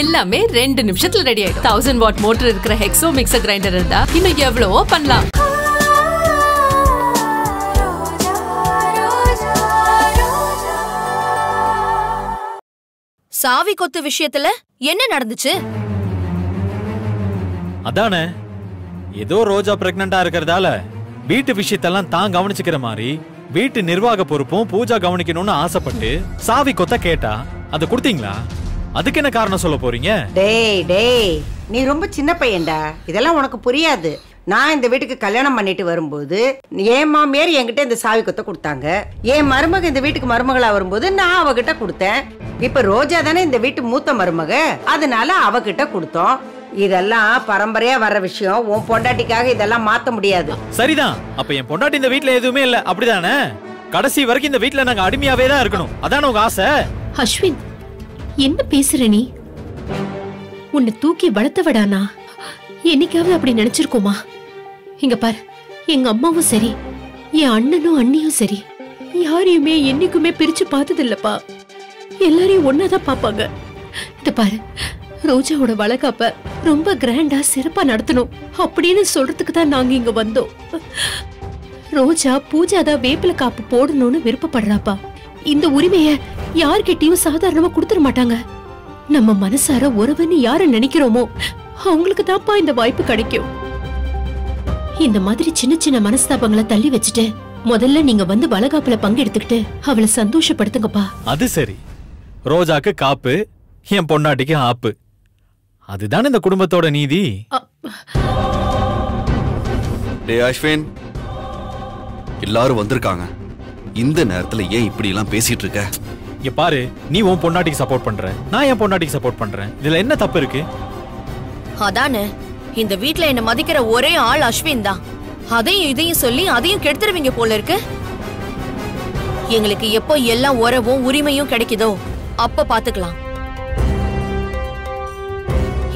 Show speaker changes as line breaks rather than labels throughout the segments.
எல்லாமே ரெண்டு நிமிஷத்துல ரெடி ஆயிடும். தௌசண்ட் வாட் மோட்டர் இருக்கிற ஹெக்ஸோ மிக்சர் கிரைண்டர் இருந்தா இன்னும் எவ்வளவோ பண்ணலாம்.
சாவி கொத்து விஷயத்துல என்ன நடந்துச்சு?
அதானே. ஏதோ ரோஜா பிரெக்னண்டா இருக்கிறதால வீட்டு விஷயத்தெல்லாம் தான் கவனிச்சுக்கிற மாதிரி வீட்டு நிர்வாக பொறுப்பும் பூஜா கவனிக்கணும்னு ஆசைப்பட்டு சாவி கொத்த கேட்டா அதை கொடுத்தீங்களா? அதுக்கு என்ன காரணம் சொல்ல போறீங்க?
டேய் டேய் நீ ரொம்ப சின்ன பையன்டா. இதெல்லாம் உனக்கு புரியாது. நான் இந்த வீட்டுக்கு கல்யாணம் பண்ணிட்டு வரும்போது என் மாமியார் என்கிட்ட இந்த சாவி கொத்த கொடுத்தாங்க. என் மருமக இந்த வீட்டுக்கு மருமகளா வரும்போது நான் அவகிட்ட கொடுத்தேன். இப்ப ரோஜா தானே இந்த வீட்டு மூத்த மருமக. அதனால அவகிட்ட கொடுத்தோம். இதெல்லாம் பரம்பரையா வர்ற விஷயம். உன் பொண்டாட்டிக்காக இதெல்லாம் மாத்த முடியாது.
சரிதான். அப்ப என் பொண்டாட்டி இந்த வீட்ல எதுவுமே இல்ல. அப்படிதானே? கடைசி வரைக்கும் இந்த வீட்ல நாங்க அடிமையாவே தான் இருக்கணும். அதானே உங்க ஆசை?
அஸ்வின் என்ன பேசுற நீ? உன்னை தூக்கி வளர்த்தவடானா? என்னைக்காவது அப்படி நினைச்சிருக்கோமா? இங்க பாரு எங்க அம்மாவும் சரி என் அண்ணனும் அண்ணியும் சரி. யாரையுமே என்னைக்குமே பிரிச்சு பார்த்தது இல்லப்பா எல்லாரையும் ஒன்னாதான் பாப்பாங்க இது பாரு ரோஜாவோட வளகாப்ப ரொம்ப கிராண்டா சிறப்பா நடத்தணும் அப்படின்னு சொல்றதுக்கு தான் நாங்க இங்க வந்தோம். ரோஜா பூஜா தான் வேப்பில காப்பு போடணும்னு விருப்பப்படுறாப்பா. இந்த உரிமைய யார்கிட்டயும் சாதாரணமா கொடுத்துட மாட்டாங்க. நம்ம மனசார உறவுன்னு யார நினைக்கிறோமோ அவங்களுக்கு தான்ப்பா இந்த வாய்ப்பு கிடைக்கும். இந்த மாதிரி சின்ன சின்ன மனஸ்தாபங்களை தள்ளி வச்சுட்டு முதல்ல நீங்க வந்து வளகாப்புல பங்கெடுத்துக்கிட்டு அவளை சந்தோஷப்படுத்துங்கப்பா.
அது சரி. ரோஜாக்கு காப்பு என் பொண்டாட்டிக்கு ஆப்பு. அதுதானே இந்த குடும்பத்தோட நீதி?
டே அஸ்வின் எல்லாரும் வந்திருக்காங்க. இந்த நேரத்துல ஏன் இப்படி எல்லாம் பேசிட்டு இருக்க?
இங்க பாரு நீ உன் பொண்டாட்டிக்கு சப்போர்ட் பண்ற. நான் என் பொண்டாட்டிக்கு சப்போர்ட் பண்றேன். இதுல என்ன தப்பு இருக்கு?
அதானே இந்த வீட்ல என்ன மதிக்கிற ஒரே ஆள் அஸ்வின் தான். அதையும் இதையும் சொல்லி அதையும் கெடுத்துருவீங்க போல இருக்கு. எங்களுக்கு எப்போ எல்லா உறவும் உரிமையும் கிடைக்குதோ அப்ப பாத்துக்கலாம்.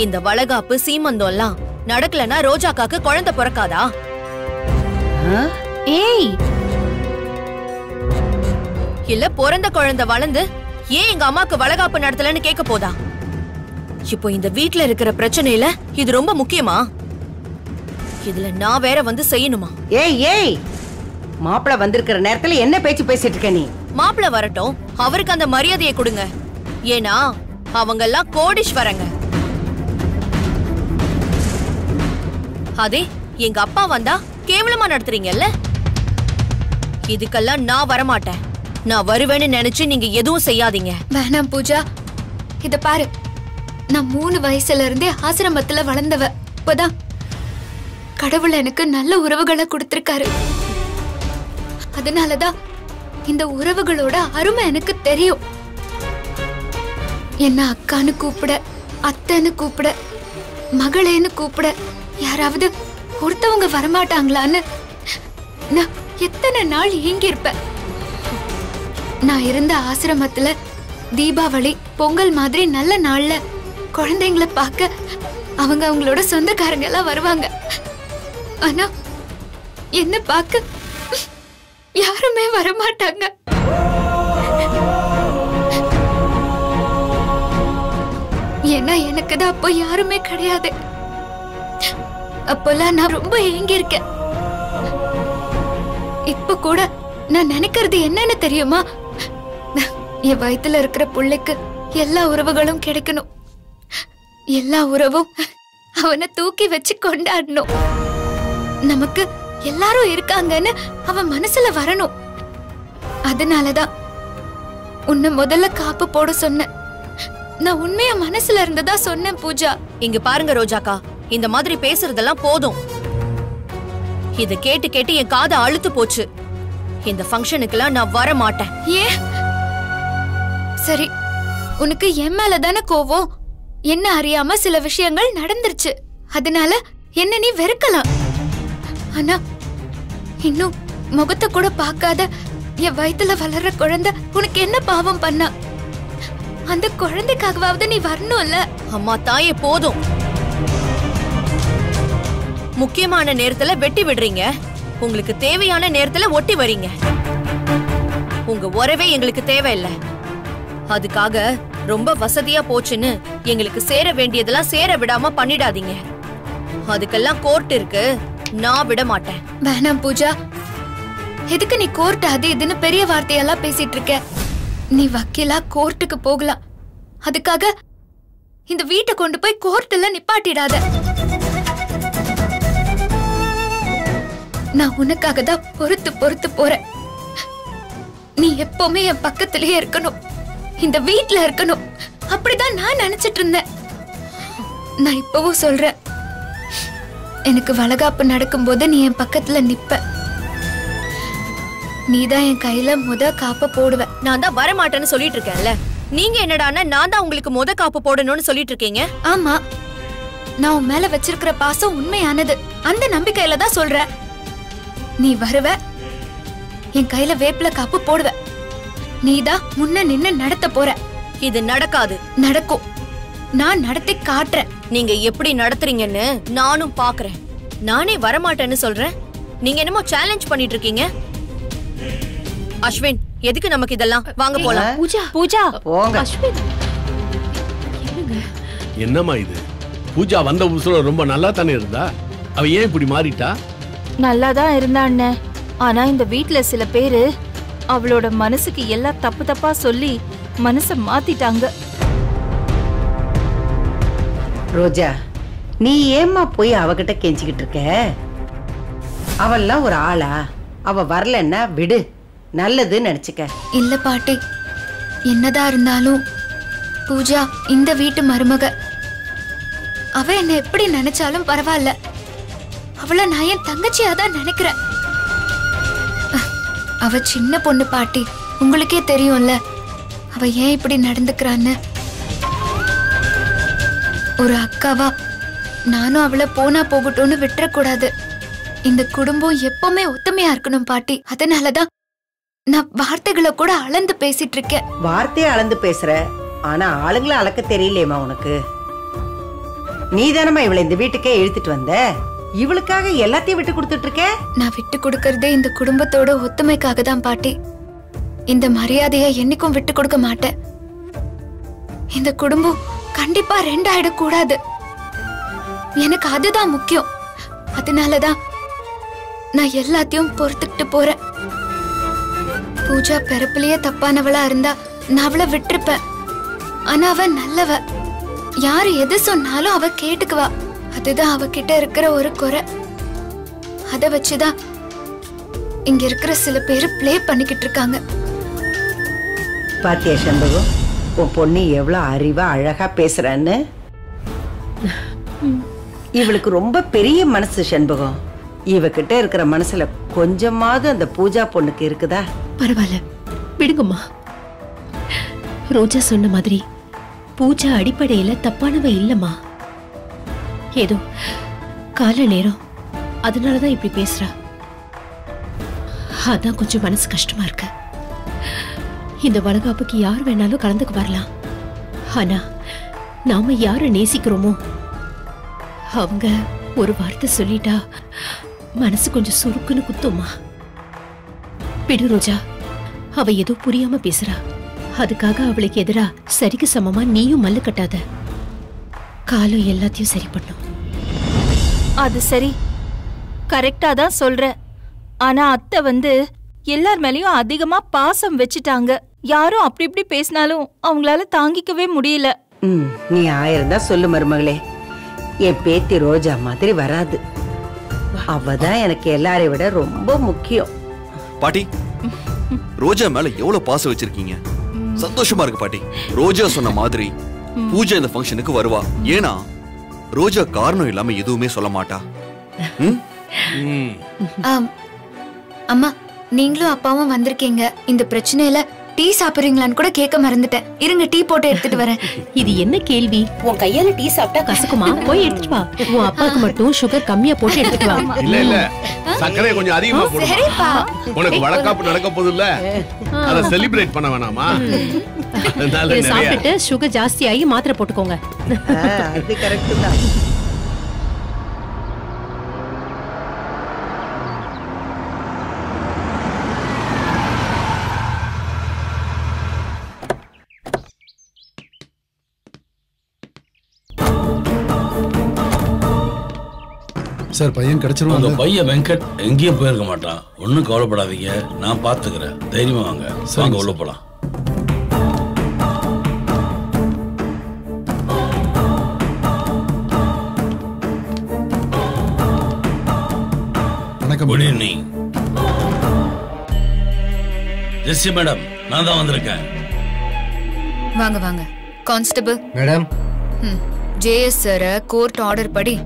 இந்த வளகாப்பு சீமந்தம்லாம் நடக்கலன்னா ரோஜாக்காக்கு குழந்தை பிறக்காதா?
ஏய்
இல்ல பிறந்த குழந்தை வளர்ந்து ஏன் எங்க அம்மாக்கு வளகாப்பு நடத்தலன்னு கேட்க போதா? இப்போ இந்த வீட்ல இருக்கிற பிரச்சனையில இது ரொம்ப முக்கியமா? இதுல நான் வேற வந்து செய்யணுமா?
ஏய் ஏய்! மாப்பிள வந்திருக்கிற நேரத்துல என்ன பேச்சு பேசிட்டு இருக்க நீ?
மாப்பிள வரட்டும். அவருக்கு அந்த மரியாதையை கொடுங்க. ஏன்னா அவங்க எல்லாம் கோடீஸ்வரங்க. அதே எங்க அப்பா வந்தா கேவலமா நடத்துறீங்கல்ல? இதுக்கெல்லாம் நான் வரமாட்டேன். நான் வருவேன்னு நினைச்சு நீங்க எதுவும் செய்யாதீங்க.
வேணாம் பூஜா. இத பாரு. நான் மூணு வயசுல இருந்தே ஆசிரமத்துல வளர்ந்தவ. இப்பதான் கடவுள் எனக்கு நல்ல உறவுகளை கொடுத்திருக்காரு. அதனாலதான் இந்த உறவுகளோட அருமை எனக்கு தெரியும். என்ன அக்கான்னு கூப்பிட அத்தைன்னு கூப்பிட மகளேன்னு கூப்பிட யாராவது ஒருத்தவங்க வரமாட்டாங்களான்னு நான் எத்தனை நாள் ஏங்கி இருப்பேன் நான் இருந்த ஆசிரமத்துல தீபாவளி பொங்கல் மாதிரி நல்ல நாள்ல குழந்தைங்களை பார்க்க அவங்க அவங்களோட சொந்தக்காரங்க எல்லாம் வருவாங்க. ஆனா என்ன பார்க்க யாருமே வரமாட்டாங்க. ஏன்னா எனக்கு தான் அப்போ யாருமே கிடையாது. அப்போல்லாம் நான் ரொம்ப ஏங்கியிருக்கேன். இப்ப கூட நான் நினைக்கிறது என்னன்னு தெரியுமா? என் வயித்துல இருக்கிற புள்ளைக்கு எல்லா உறவுகளும் கிடைக்கணும். எல்லா உறவும் அவனை தூக்கி வச்சு கொண்டாடணும். நமக்கு எல்லாரும் இருக்காங்கன்னு அவன் மனசுல வரணும். அதனாலதான் உன்னை முதல்ல காப்பு போட சொன்னேன். நான் உண்மையா மனசுல இருந்ததா சொன்னேன் பூஜா.
இங்க பாருங்க ரோஜாக்கா இந்த மாதிரி பேசுறதெல்லாம் போதும். இத கேட்டு கேட்டு என் காதை அழுத்து போச்சு. இந்த ஃபங்க்ஷனுக்கெல்லாம் நான் வர மாட்டேன்
ஏன்? சரி உனக்கு என் மேல தானே கோவம்? என்ன அறியாம சில விஷயங்கள் நடந்துருச்சு. அதனால என்ன நீ வெறுக்கலாம். ஆனா இன்னும் முகத்தை கூட பார்க்காத என் வயித்துல வளர்ற குழந்தை உனக்கு என்ன பாவம் பண்ணா? அந்த குழந்தைக்காகவாவது நீ வரணும்ல?
அம்மா தாயே போதும். முக்கியமான நேரத்துல வெட்டி விடுறீங்க. உங்களுக்கு தேவையான நேரத்துல ஒட்டி வரீங்க உங்க உறவே எங்களுக்கு தேவையில்லை. அதுக்காக ரொம்ப வசதியா போச்சுன்னு எங்களுக்கு சேர வேண்டியதெல்லாம் சேர விடாம பண்ணிடாதீங்க. அதுக்கெல்லாம் கோர்ட் இருக்கு. நான் விட மாட்டேன்.
வேணாம் பூஜா. எதுக்கு நீ கோர்ட் அது இதுன்னு பெரிய வார்த்தையெல்லாம் பேசிட்டு இருக்க? நீ வக்கீலா கோர்ட்டுக்கு போகலாம். அதுக்காக இந்த வீட்டை கொண்டு போய் கோர்ட்ல நிப்பாட்டிடாத. நான் உனக்காக தான் பொறுத்து பொறுத்து போறேன். நீ எப்பவுமே என் பக்கத்திலேயே இருக்கணும். இந்த வீட்ல இருக்கணும். அப்படிதான் நான் நினைச்சிட்டு இருந்தேன். நான் இப்பவும் சொல்றேன். எனக்கு வளகாப்பு நடக்கும்போது நீ என் பக்கத்துல நிப்ப. நீதான் என் கையில முத காப்ப போடுவ.
நான் தான் வர மாட்டேன்னு சொல்லிட்டு இருக்கேன்ல. நீங்க என்னடான்னா நான் தான் உங்களுக்கு முத காப்பு போடணும்னு சொல்லிட்டு இருக்கீங்க?
ஆமா. நான் உன் மேல வச்சிருக்கிற பாசம் உண்மையானது. அந்த நம்பிக்கையில தான் சொல்றேன். நீ வருவ. என் கையில வேப்பில காப்பு போடுவ. நீதான் முன்ன நின்னு நடத்த போற.
இது நடக்காது.
நடக்கும். நான் நடத்தி காட்டுறேன்.
நீங்க எப்படி நடத்துறீங்கன்னு நானும் பாக்குறேன். நானே வரமாட்டேன்னு சொல்றேன். நீங்க என்னமோ சேலஞ்ச் பண்ணிட்டு இருக்கீங்க அஸ்வின் எதுக்கு நமக்கு இதெல்லாம்? வாங்க போலாம்.
பூஜா.
பூஜா.
போங்க.
அஸ்வின்.
என்னம்மா இது? பூஜா வந்த புதுசுல ரொம்ப நல்லா தானே இருந்தா? அவ ஏன் இப்படி மாறிட்டா?
நல்லா தான் இருந்தா அண்ணே. ஆனா இந்த வீட்ல சில பேரு அவளோட மனசுக்கு எல்லாம் தப்பு தப்பா சொல்லி மனச மாத்திட்டாங்க.
ரோஜா நீ ஏம்மா போய் அவகிட்ட கெஞ்சிக்கிட்டு இருக்க? அவெல்லாம் ஒரு ஆளா? அவ வரலன்னா விடு. நல்லதுன்னு நினைச்சுக்க.
இல்ல பாட்டி. என்னதான் இருந்தாலும் பூஜா இந்த வீட்டு மருமக. அவ என்ன எப்படி நினைச்சாலும் பரவாயில்ல. அவள நான் என் தங்கச்சியா தான் நினைக்கிறேன். அவ சின்ன பொண்ணு பாட்டி. உங்களுக்கே தெரியும்ல. அவ ஏன் இப்படி நடந்துக்கிறான்னு. ஒரு அக்காவா நானும் அவளை போனா போகட்டும்னு விட்டுறக்கூடாது. இந்த குடும்பம் எப்பவுமே ஒத்துமையா இருக்கணும் பாட்டி. அதனாலதான் நான் வார்த்தைகளை கூட அளந்து பேசிட்டு இருக்கேன்
வார்த்தையை அளந்து பேசுற? ஆனா ஆளுங்களை அளக்க தெரியலையேம்மா உனக்கு. நீ தானம்மா இவளை இந்த வீட்டுக்கே இழுத்துட்டு வந்த? இவளுக்காக எல்லாத்தையும் விட்டு கொடுத்துட்டு இருக்க
நான் விட்டு கொடுக்கறதே இந்த குடும்பத்தோட ஒத்துமைக்காக தான் பாட்டி. இந்த மரியாதையை என்னைக்கும் விட்டு கொடுக்க மாட்டேன். இந்த குடும்பம் கண்டிப்பா ரெண்டாயிடக் கூடாது எனக்கு அதுதான் முக்கியம். அதனாலதான் நான் எல்லாத்தையும் பொறுத்துக்கிட்டு போறேன். பூஜா பிறப்புலயே தப்பானவளா இருந்தா நான் அவளை விட்டுருப்பேன். ஆனா அவ நல்லவ. யாரு எது சொன்னாலும் அவ கேட்டுக்குவா. அதுதான் அவகிட்ட இருக்கிற ஒரு குறை. அத வச்சுதான் இங்க இருக்கிற சில பேர் ப்ளே பண்ணிக்கிட்டு இருக்காங்க.
பாத்தியா சண்பகம் உன் பொண்ணு எவ்வளவு அறிவா அழகா பேசுறான்னு? இவளுக்கு ரொம்ப பெரிய மனசு சண்பகம் இவகிட்ட இருக்கிற மனசுல கொஞ்சமாவது அந்த பூஜா பொண்ணுக்கு இருக்குதா?
பரவாயில்ல. விடுங்கம்மா. ரோஜா சொன்ன மாதிரி பூஜா அடிப்படையில தப்பானவ இல்லம்மா. ஏதோ கால நேரம். அதனாலதான் இப்படி பேசுறா. அதான் கொஞ்சம் மனசு கஷ்டமா இருக்கு. இந்த வளகாப்புக்கு யார் வேணாலும் கலந்துக்கு வரலாம். ஆனா நாம யாரை நேசிக்கிறோமோ? அவங்க ஒரு வார்த்தை சொல்லிட்டா மனசு கொஞ்சம் சுருக்குன்னு குத்துமா? பிடு ரோஜா அவ ஏதோ புரியாம பேசுறா. அதுக்காக அவளுக்கு எதிரா சரிக்கு சமமா நீயும் மல்லு கட்டாத. காலம் எல்லாத்தையும் சரி பண்ணும்
அது சரி. கரெக்டா தான் சொல்ற ஆனா அத்தை வந்து எல்லார் மேலயும் அதிகமா பாசம் வச்சுட்டாங்க. யாரும் அப்படி இப்படி பேசினாலும் அவங்களால தாங்கிக்கவே முடியல.
ம் நீ ஆயிரம் தான் சொல்லு மருமகளே. என் பேத்தி ரோஜா மாதிரி வராது. அவ தான் எனக்கு எல்லாரையும் விட ரொம்ப முக்கியம்.
பாட்டி ரோஜா மேல எவ்வளவு பாசம் வச்சிருக்கீங்க? சந்தோஷமா இருக்கு பாட்டி. ரோஜா சொன்ன மாதிரி பூஜா இந்த ஃபங்க்ஷனுக்கு வருவா. ஏன்னா ரோஜா காரணம் இல்லாம எதுவுமே சொல்ல மாட்டா.
அம்மா நீங்களும் அப்பாவும் வந்திருக்கீங்க. இந்த பிரச்சனையில டீ சாப்பிடுறீங்களான்னு கூட கேட்க மறந்துட்டேன். இருங்க டீ போட்டு எடுத்துட்டு வரேன்.
இது என்ன கேள்வி?
உன் கையால டீ சாப்பிட்டா
கசக்குமா? போய் எடுத்துட்டு வா. உன் அப்பாவுக்கு மட்டும் சுகர் கம்மியா போட்டு எடுத்துட்டு வா.
இல்ல இல்ல. சர்க்கரை கொஞ்சம் அதிகமா போடு
சரிப்பா.
உனக்கு வழக்காப்பு நடக்க போகுது இல்ல அத செலிப்ரேட் பண்ண வேணாமா?
சாப்பிட்டுட்டு சுகர் ஜாஸ்தியாகி மாத்திரை போட்டுக்கோங்க.
அது கரெக்ட் தான்.
சார் பையன்
உங்க
கிடைச்சிருவாங்க
பையன் வெங்கட் எங்கேயும் போயிருக்க மாட்டான். ஒன்றும் கவலைப்படாதீங்க. நான் பார்த்துக்கிறேன். தைரியமா வாங்க. வாங்க உள்ள போலாம்.
வணக்கம்.
குட் ஈவினிங் ஜெஸ்ஸி மேடம் நான் தான் வந்திருக்கேன்.
வாங்க வாங்க. கான்ஸ்டபிள்.
மேடம்.
ஜேஎஸ் சார கோர்ட் ஆர்டர் படி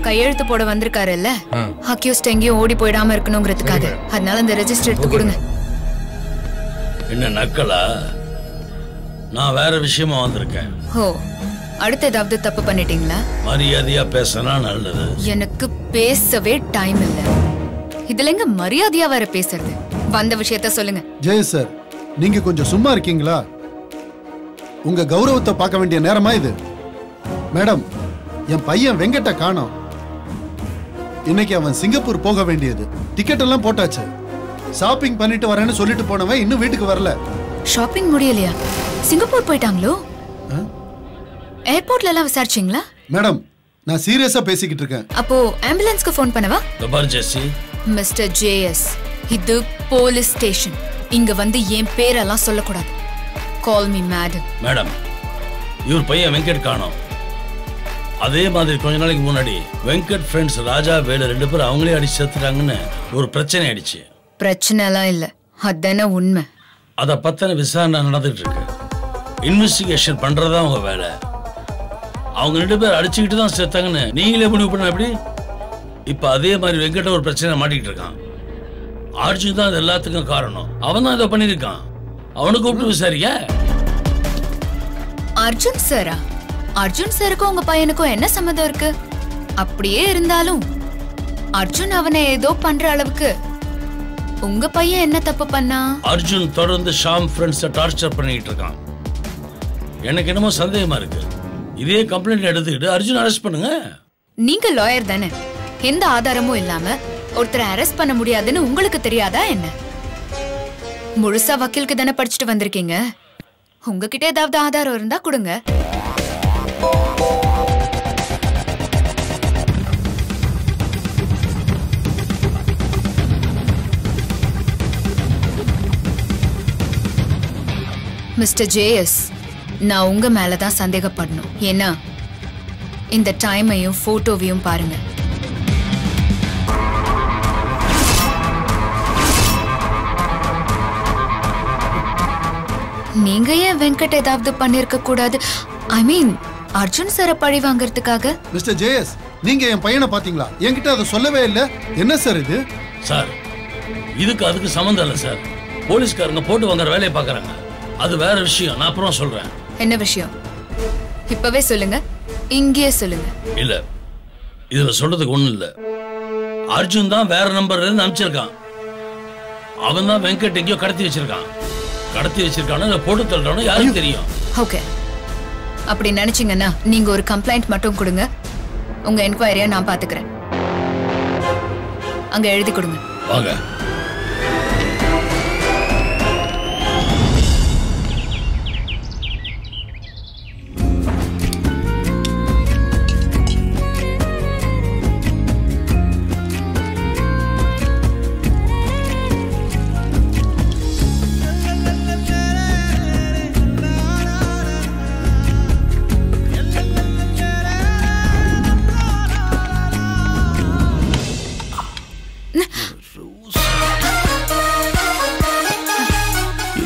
கையெழுத்து போட வந்திருக்காருல்ல?
ஆ.
அக்யூஸ்ட் எங்கேயும் ஓடி போயிடாம இருக்கணுங்கிறதுக்காக. அதனால இந்த ரெஜிஸ்டர் எடுத்து கொடுங்க.
என்ன நக்கலா? நான் வேற விஷயமா வந்திருக்கேன்.
ஓ அடுத்து ஏதாவது தப்பு பண்ணிட்டீங்களா?
மரியாதையா பேசினா நல்லது.
எனக்கு பேசவே டைம் இல்ல. இதுல எங்க மரியாதையா வேற பேசுறது? வந்த விஷயத்த சொல்லுங்க.
ஜெய சார் நீங்க கொஞ்சம் சும்மா இருக்கீங்களா? உங்க கௌரவத்தை பார்க்க வேண்டிய நேரமா இது? மேடம் என் பையன் வெங்கட்ட காணோம். இன்னைக்கு அவன் சிங்கப்பூர் போக வேண்டியது. டிக்கெட் எல்லாம் போட்டாச்சு. ஷாப்பிங் பண்ணிட்டு வரேன்னு சொல்லிட்டு போனவன் இன்னும் வீட்டுக்கு வரல.
ஷாப்பிங் முடியலையா? சிங்கப்பூர் போயிட்டாங்களோ? ஏர்போர்ட்ல எல்லாம் விசாரிச்சீங்களா?
மேடம் நான் சீரியஸா பேசிக்கிட்டு இருக்கேன்.
அப்போ ஆம்புலன்ஸ்க்கு ஃபோன் பண்ணவா?
ஜெஸ்ஸி.
மிஸ்டர் ஜேஎஸ் இது போலீஸ் ஸ்டேஷன் இங்க வந்து என் பேரெல்லாம் சொல்லக்கூடாது. கால் மீ மேடம்
மேடம் இவர் பையன் வெங்கட் காணோம். அதே மாதிரி கொஞ்ச நாளைக்கு முன்னாடி வெங்கட் ஃப்ரெண்ட்ஸ் ராஜா வேலு ரெண்டு பேரும் அவங்களே அடிச்சு செத்துட்டாங்கன்னு ஒரு பிரச்சனை ஆயிடுச்சு.
பிரச்சனை எல்லாம் இல்ல. அதானே உண்மை.
அதை பத்தின விசாரணை நடந்துட்டு இருக்கு. இன்வெஸ்டிகேஷன் பண்றதா அவங்க வேலை. அவங்க ரெண்டு பேர் அடிச்சுக்கிட்டு தான் செத்தாங்கன்னு நீங்களே முடிவு பண்ண எப்படி? இப்ப அதே மாதிரி வெங்கட்ட ஒரு பிரச்சனை மாட்டிக்கிட்டு இருக்கான். அர்ஜுன் தான் இது எல்லாத்துக்கும் காரணம். அவன் தான் இதை பண்ணியிருக்கான். அவனை கூப்பிட்டு விசாரிக்க.
அர்ஜுன் சாரா? அர்ஜுன் சாருக்கும் உங்க பையனுக்கும் என்ன சம்மதம் இருக்கு? அப்படியே இருந்தாலும் அர்ஜுன் அவனை ஏதோ பண்ற அளவுக்கு உங்க பையன் என்ன தப்பு பண்ணா?
அர்ஜுன் தொடர்ந்து ஷாம் ஃப்ரெண்ட்ஸை டார்ச்சர் பண்ணிட்டு இருக்கான். எனக்கு என்னமோ சந்தேகமா இருக்கு. இதே கம்ப்ளைண்ட் எடுத்துக்கிட்டு அர்ஜுன் அரெஸ்ட் பண்ணுங்க.
நீங்க லாயர் தானே. எந்த ஆதாரமும் இல்லாம ஒருத்தரை அரெஸ்ட் பண்ண முடியாதுன்னு உங்களுக்கு தெரியாதா என்ன? முழுசா வக்கீலுக்கு தானே படிச்சுட்டு வந்திருக்கீங்க. உங்ககிட்ட ஏதாவது ஆதாரம் இருந்தா கொடுங்க. மிஸ்டர் ஜேஎஸ் நான் உங்க மேல தான் சந்தேகப்படணும். ஏன்னா இந்த டைமையும் போட்டோவையும் பாருங்க. நீங்க ஏன் வெங்கட் ஏதாவது பண்ணிருக்க கூடாது? ஐ மீன் அர்ஜுன் சார பழி வாங்குறதுக்காக?
மிஸ்டர் ஜேஎஸ் நீங்க என் பையனை பாத்தீங்களா என்கிட்ட அதை சொல்லவே இல்லை. என்ன சார் இது?
சார் இதுக்கு அதுக்கு சம்மந்தம் இல்லை சார். போலீஸ்காரங்க போட்டு வாங்குற வேலையை பார்க்கறாங்க. அது வேற விஷயம். நான் அப்புறம் சொல்றேன்.
என்ன விஷயம்? இப்பவே சொல்லுங்க. இங்கேயே சொல்லுங்க.
இல்ல இதுல சொல்றதுக்கு ஒண்ணும் இல்ல. அர்ஜுன் தான் வேற நம்பர்ல இருந்து அனுப்பிச்சிருக்கான். அவன் தான் வெங்கட் எங்கேயோ கடத்தி வச்சிருக்கான். கடத்தி வச்சிருக்கானோ இல்ல போட்டு தள்ளுறானோ யாருக்கு தெரியும்?
ஓகே அப்படி நினைச்சீங்கன்னா நீங்க ஒரு கம்ப்ளைண்ட் மட்டும் கொடுங்க. உங்க என்கொயரியை நான் பாத்துக்கிறேன். அங்க எழுதி கொடுங்க.
வாங்க.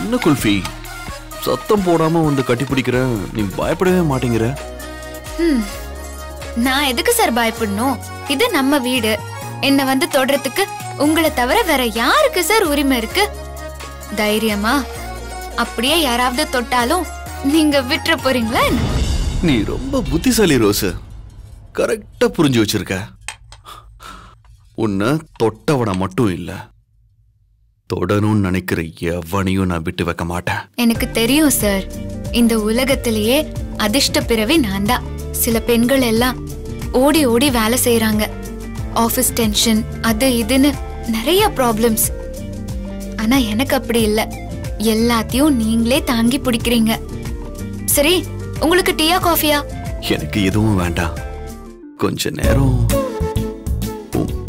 என்ன குல்ஃபி? சத்தம் போடாம வந்து கட்டி பிடிக்கிற நீ பயப்படவே மாட்டேங்கிற.
நான் எதுக்கு சார் பயப்படணும்? இது நம்ம வீடு. என்ன வந்து தொடுறதுக்கு உங்களை தவிர வேற யாருக்கு சார் உரிமை இருக்கு? தைரியமா? அப்படியே யாராவது தொட்டாலும் நீங்க விட்டுற போறீங்களா
நீ ரொம்ப புத்திசாலி ரோஸ். கரெக்டா புரிஞ்சு வச்சிருக்க. உன்னை தொட்டவனை மட்டும் இல்ல. தொடணும்னு நினைக்கிற எவனையும் நான் விட்டு வைக்க மாட்டேன்.
எனக்கு தெரியும் சார் இந்த உலகத்திலேயே அதிர்ஷ்ட பிறவி நான் தான். சில பெண்கள் எல்லாம் ஓடி ஓடி வேலை செய்யறாங்க ஆபீஸ் டென்ஷன் அது இதுன்னு நிறைய ப்ராப்ளம்ஸ் ஆனா எனக்கு அப்படி இல்ல. எல்லாத்தையும் நீங்களே தாங்கி பிடிக்கிறீங்க. சரி உங்களுக்கு டீயா காஃபியா?
எனக்கு எதுவும் வேண்டாம். கொஞ்ச நேரம்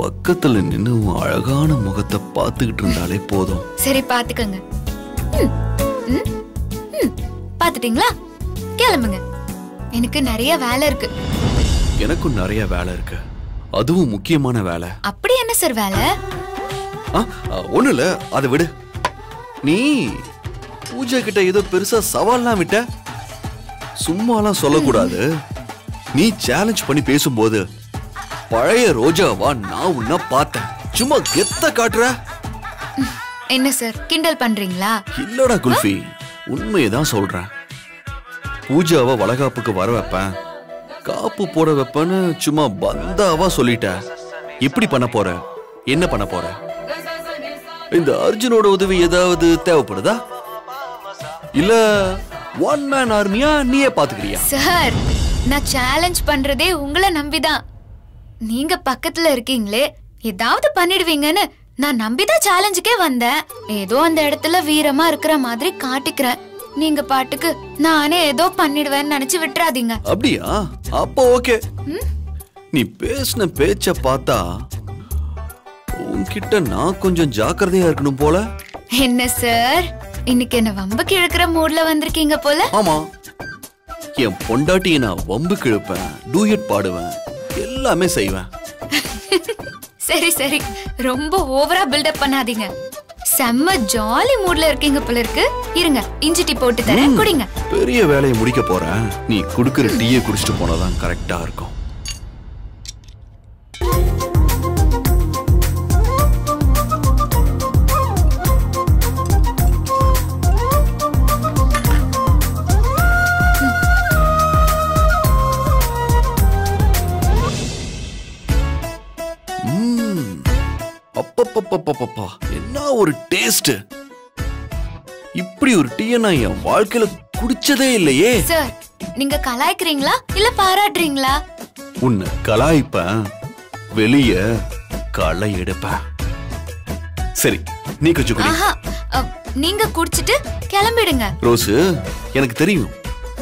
பக்கத்துல நின்னு உன் அழகான முகத்தை பார்த்துக்கிட்டு இருந்தாலே போதும்.
சரி பாத்துக்கங்க. பாத்துட்டீங்களா கிளம்புங்க. எனக்கு நிறைய வேலை இருக்கு.
எனக்கும் நிறைய வேலை இருக்கு. அதுவும் முக்கியமான வேலை.
அப்படி என்ன சார் வேலை?
ஒண்ணும் இல்ல. அதை விடு. நீ பூஜா கிட்ட ஏதோ பெருசா சவால்லாம் விட்ட? சும்மாலாம் சொல்லக்கூடாது. நீ சேலஞ்ச் பண்ணி பேசும்போது பழைய ரோஜாவா நான் உன்ன பார்த்தேன். சும்மா கெத்த காட்டுற?
என்ன சார் கிண்டல் பண்றீங்களா?
இல்லடா குல்ஃபி உண்மையதான் சொல்றேன். பூஜாவை வளகாப்புக்கு வர வைப்பேன். காப்பு போட வைப்பேன்னு சும்மா பந்தாவா சொல்லிட்ட எப்படி பண்ண போற? என்ன பண்ண போற? இந்த அர்ஜுனோட உதவி ஏதாவது தேவைப்படுதா? இல்ல ஒன் மேன் ஆர்மியா நீயே பாத்துக்கிறியா?
சார் நான் சேலஞ்ச் பண்றதே உங்களை நம்பிதான். நீங்க பக்கத்துல இருக்கீங்களே ஏதாவது பண்ணிடுவீங்கன்னு நான் நம்பிதான் சேலஞ்சுக்கே வந்தேன். ஏதோ அந்த இடத்துல வீரமா இருக்கிற மாதிரி காட்டிக்கிறேன். நீங்க பாட்டுக்கு நானே ஏதோ பண்ணிடுவேன்னு நினைச்சு விட்டுறாதீங்க.
அப்படியா? அப்போ ஓகே. நீ பேசின பேச்ச பார்த்தா உன்கிட்ட நான் கொஞ்சம் ஜாக்கிரதையா இருக்கணும் போல.
என்ன சார் இன்னைக்கு என்ன வம்புக்கு இழுக்கிற மூட்ல வந்திருக்கீங்க போல?
ஆமா. என் பொண்டாட்டியை நான் வம்பு கிழப்பேன் டூயட் பாடுவேன். எல்லாமே செய்வேன்.
சரி சரி. ரொம்ப ஓவரா பில்டப் பண்ணாதீங்க. செம்ம ஜாலி மூட்ல இருக்கீங்க போல இருக்கு. இருங்க இஞ்சி டீ போட்டு தரேன். குடிங்க.
பெரிய வேலையை முடிக்க போறேன். நீ குடுக்கிற டீயை குடிச்சிட்டு போனாதான் கரெக்டா இருக்கும். அப்பப்பப்பப்பப்பப்பா என்ன ஒரு டேஸ்ட் இப்படி ஒரு டீயை நான் என் வாழ்க்கையில குடிச்சதே இல்லையே.
சார் நீங்க கலாய்க்கிறீங்களா? இல்ல பாராட்டுறீங்களா?
உன்னை கலாய்ப்பேன் வெளிய களை எடுப்பேன். சரி நீ கொஞ்சம் குடி.
ஆஹா அ, நீங்க குடிச்சிட்டு கிளம்பிடுங்க.
ரோஸு எனக்கு தெரியும்.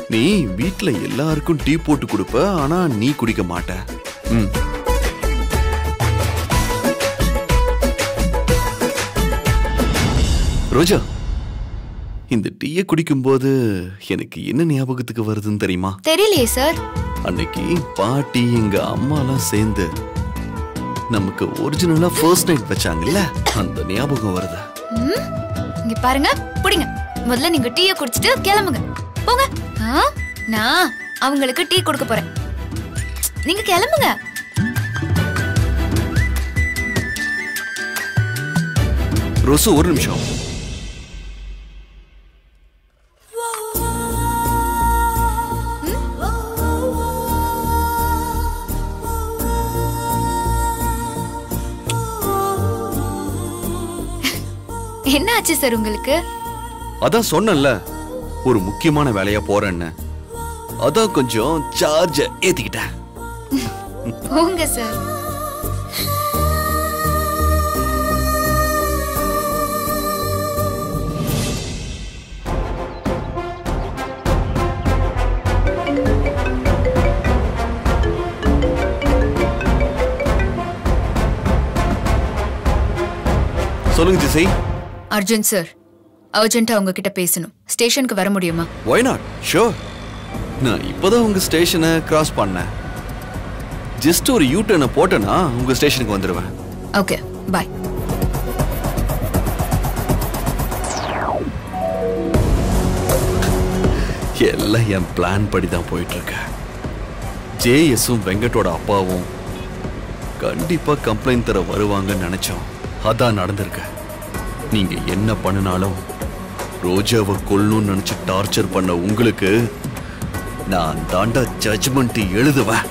நீ வீட்ல எல்லாருக்கும் டீ போட்டு கொடுப்ப ஆனா நீ குடிக்க மாட்ட. ம். ரோஜா இந்த டீயை குடிக்கும்போது எனக்கு என்ன ஞாபகத்துக்கு வருதுன்னு தெரியுமா?
தெரியலையே சார்
அன்னைக்கு பாட்டி எங்க அம்மாலாம் சேர்ந்து நமக்கு ஒரிஜினலா ஃபர்ஸ்ட் நைட் வச்சாங்கல்ல அந்த ஞாபகம் வருது.
இங்க பாருங்க புடிங்க. முதல்ல நீங்க டீயை குடிச்சிட்டு கிளம்புங்க. போங்க. ஆ, நான் அவங்களுக்கு டீ கொடுக்க போறேன். நீங்க கிளம்புங்க.
ரோசு ஒரு நிமிஷம்.
என்ன ஆச்சு சார் உங்களுக்கு?
அதான் சொன்னேன்ல ஒரு முக்கியமான வேலையா போறேன்னு. அதான் கொஞ்சம் சார்ஜ ஏத்திக்கிட்டேன்.
போங்க சார்.
சொல்லுங்க ஜிசை
அர்ஜுன் சார் அர்ஜென்ட்டா உங்ககிட்ட பேசணும். ஸ்டேஷனுக்கு வர முடியுமா?
ஒய் நாட் ஷோர் நான் இப்போதான் உங்க ஸ்டேஷனை கிராஸ் பண்ணேன். ஜஸ்ட் ஒரு யூ டர்னை போட்டேன்னா உங்க ஸ்டேஷனுக்கு வந்துடுவேன்
ஓகே பாய்
எல்லாம் என் பிளான் படி தான் போயிட்டு இருக்கு ஜேஎஸும் வெங்கட்டோட அப்பாவும் கண்டிப்பா கம்ப்ளைண்ட் தர வருவாங்கன்னு நினைச்சோம். அதான் நடந்திருக்கு. நீங்க என்ன பண்ணினாலும் ரோஜாவை கொல்லணும்னு நினைச்சு டார்ச்சர் பண்ண உங்களுக்கு நான் தாண்டா ஜட்ஜ்மெண்ட் எழுதுவேன்.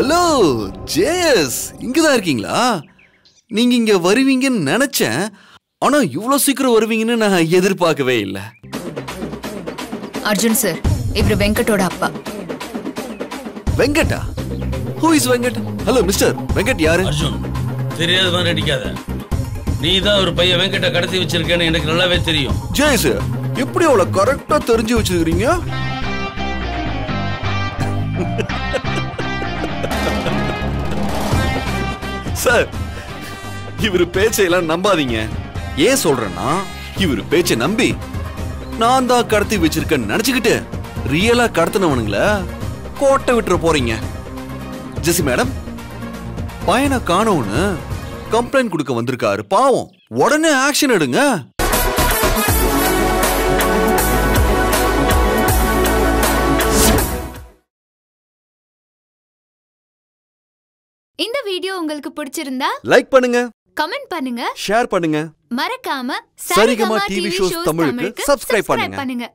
ஹலோ ஜேஎஸ் இங்கதான் இருக்கீங்களா? நீங்க இங்க வருவீங்கன்னு நினைச்சேன் ஆனா இவ்வளவு சீக்கிரம் வருவீங்கன்னு நான் எதிர்பார்க்கவே இல்லை.
அர்ஜுன் சார் இவரு வெங்கட்டோட அப்பா.
வெங்கட்டா? Who is Venkat? Hello mister Venkat யாரு?
அர்ஜுன் தெரியாத மாதிரி நடிக்காத நீ தான் ஒரு பையன் வெங்கட்ட கடத்தி வச்சிருக்கேன்னு எனக்கு நல்லாவே தெரியும்.
ஜெயஸ் எப்படி அவ்வளவு கரெக்டா தெரிஞ்சு வச்சிருக்கீங்க சார் இவர் பேச்சையெல்லாம் நம்பாதீங்க. ஏன் சொல்றேன்னா இவர் பேச்சை நம்பி நான் தான் கடத்தி வச்சிருக்கேன்னு நினைச்சுக்கிட்டு ரியலா கடத்தினவனுங்கள கோட்டை விட்டுற போறீங்க. ஜெசி மேடம் பையனை காணோன்னு கம்ப்ளைண்ட் கொடுக்க வந்திருக்காரு. பாவம் உடனே ஆக்ஷன் எடுங்க.
உங்களுக்கு பிடிச்சிருந்தா
லைக் பண்ணுங்க.
கமெண்ட் பண்ணுங்க.
ஷேர் பண்ணுங்க.
மறக்காம
சரிகமா டிவி ஷோஸ் தமிழுக்கு பண்ணுங்க.
பண்ணுங்க.